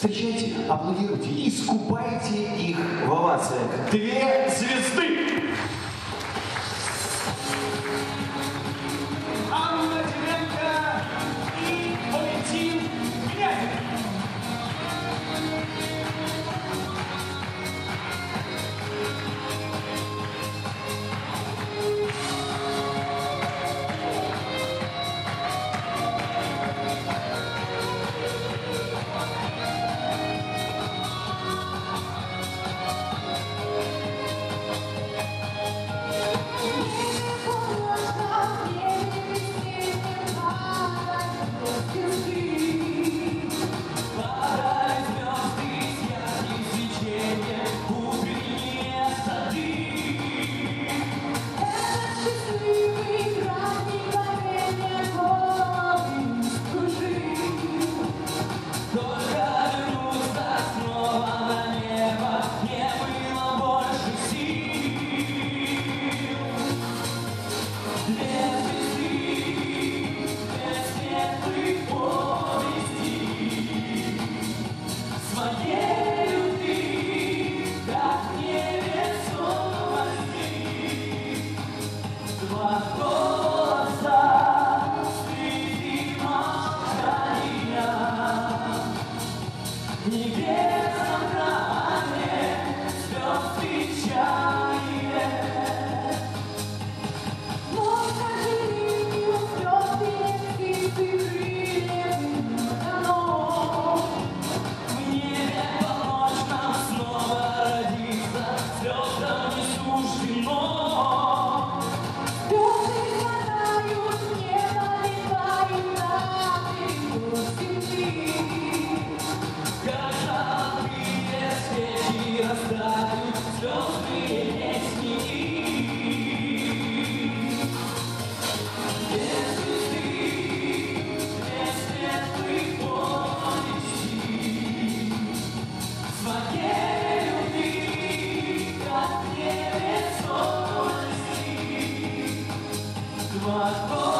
Встречайте, аплодируйте, искупайте их в овациях. Две звезды! Mas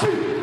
two.